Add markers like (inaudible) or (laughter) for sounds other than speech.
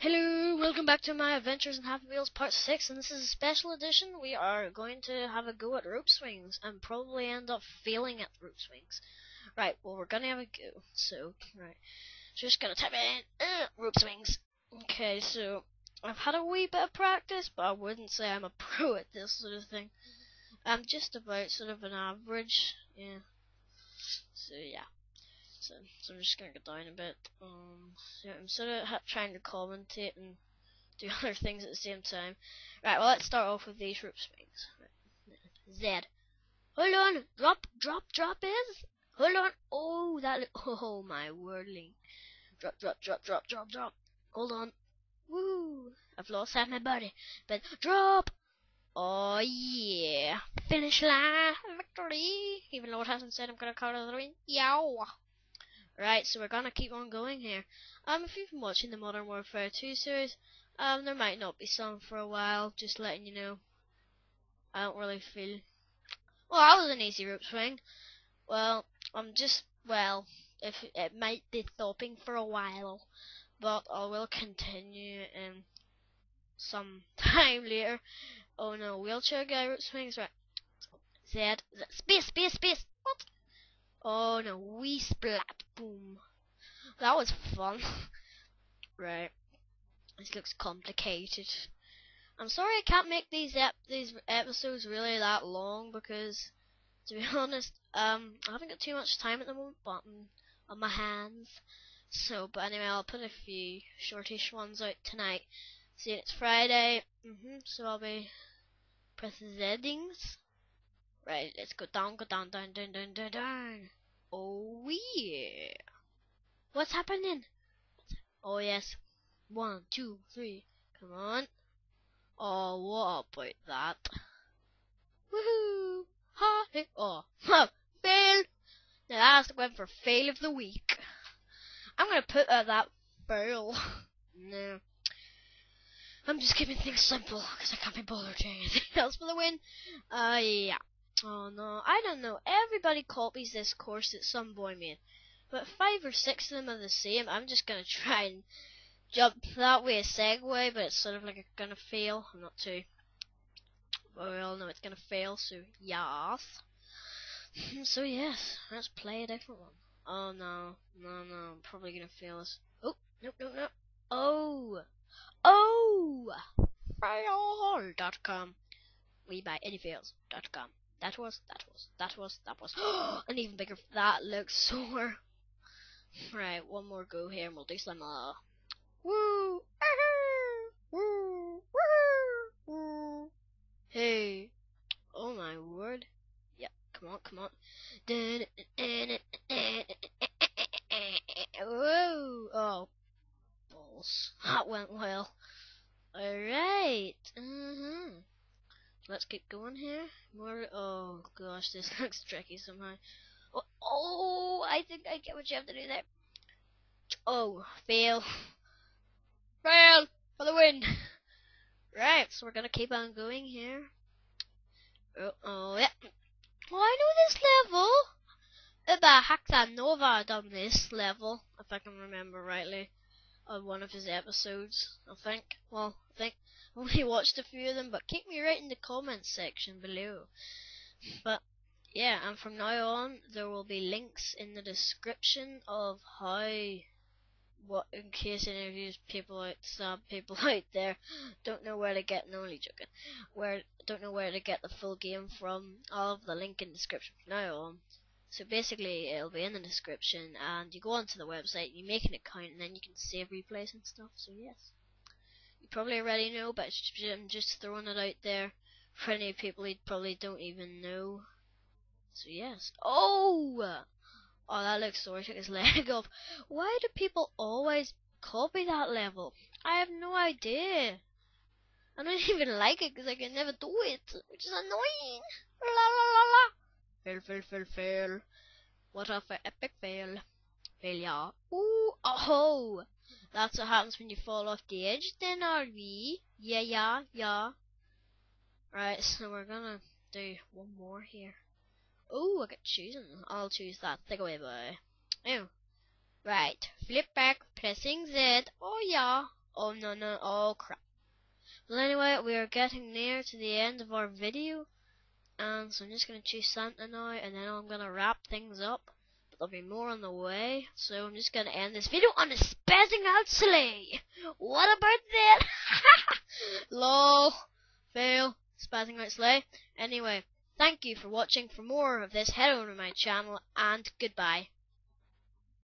Hello, welcome back to my Adventures in Happy Wheels Part 6, and this is a special edition. We are going to have a go at rope swings, and probably end up failing at rope swings. Right, well, we're gonna have a go, so, right. Just gonna type in, uh, rope swings. Okay, so, I've had a wee bit of practice, but I wouldn't say I'm a (laughs) pro at this sort of thing. I'm just about sort of an average, yeah. So, yeah. So, so I'm just gonna go down a bit. Um, I'm sort of trying to commentate and do (laughs) other things at the same time. Right, well, let's start off with these rope. Right. Z. Hold on, drop, drop, drop is. Hold on. Oh, that. (laughs) Oh my wordling. Drop, drop, drop, drop, drop, drop. Hold on. Woo! I've lost half my body, but drop. Oh yeah! Finish line victory. Even though it hasn't said I'm gonna count to three. Yow! Right, so we're gonna keep on going here. Um, if you've been watching the Modern Warfare 2 series, um, there might not be some for a while. Just letting you know. I don't really feel. Well, that was an easy rope swing. Well, I'm just well, if it might be stopping for a while, but I will continue in some (laughs) time later. Oh no, wheelchair guy rope swings right. Z, Z space, space, space. What? Oh no, we splat. Boom. That was fun. (laughs) right. This looks complicated. I'm sorry I can't make these ep these episodes really that long because, to be (laughs) honest, um, I haven't got too much time at the moment, but on my hands. So, but anyway, I'll put a few shortish ones out tonight. See, it's Friday. Mhm. so I'll be pressing settings. Right, let's go down, go down, down, down, down, down, down. Oh yeah. What's happening? Oh yes. One, two, three. Come on. Oh, what about that? Woohoo! Ha! Hey, oh, ha! Fail! Now that's went for fail of the week. I'm gonna put uh, that fail. (laughs) no. I'm just keeping things simple because I can't be bothered doing anything (laughs) else for the win. Uh, yeah. Oh no, I don't know. Everybody copies this course that some boy made, but five or six of them are the same. I'm just gonna (laughs) try and jump that way a segue, but it's sort of like a gonna fail. I'm not too. But we all know it's gonna fail, so yes. (laughs) so yes, let's play a different one. Oh no, no, no, I'm probably gonna fail this. Oh, nope, nope, nope. Oh, oh, fail.com. We buy anyfails.com. That was, that was, that was, that was. (gasps) and even bigger. That looks (laughs) sore. Right, one more go here and we'll do some, uh. Woo! (laughs) Woo! Woo! Hey. Oh my word. Yeah, come on, come on. (laughs) Whoa! Oh. Balls. That went well. Alright. Mm-hmm. Let's keep going here. More. Oh gosh, this (laughs) looks tricky somehow. Oh, oh, I think I get what you have to do there. Oh, fail. (laughs) Fail for the win. Right, so we're gonna keep on going here. Oh, oh yeah. I know this level. About Hacksan Nova done this level, if I can remember rightly, on one of his episodes. I think. Well, I think (laughs) I only watched a few of them, but keep me right in the comments section below. But yeah, and from now on there will be links in the description of how what in case any of you people out some people (laughs) out there don't know where to get no only joking. Where don't know where to get the full game from, I'll have the link in the description from now on. So basically it'll be in the description and you go onto the website, you make an account and then you can save replays and stuff, so yes you probably already know, but I'm just throwing it out there for any people who probably don't even know. So yes. Oh! Oh, that looks so. I took his (laughs) leg off. Why do people always copy that level? I have no idea. I don't (laughs) even like it because I can never do it, which is annoying. La la la la. Fail, fail, fail, fail. What a epic fail. Failure. Ooh, oh! That's what happens when you fall off the edge then, are we? Yeah, yeah, yeah. Right, so we're gonna do one more here. Oh, I get choosing. I'll choose that. Take away, boy. Oh. Right. Flip back, pressing Z. Oh, yeah. Oh no no oh crap. Well anyway, we are getting near to the end of our video. And so I'm just gonna choose Santa now and then I'm gonna wrap things up. But there'll be more on the way. So I'm just gonna end this video on a spazzing out sleigh. What about that? (laughs) Lol. Fail. Spazzing out sleigh. Anyway, thank you for watching. For more of this, head over to my channel and goodbye.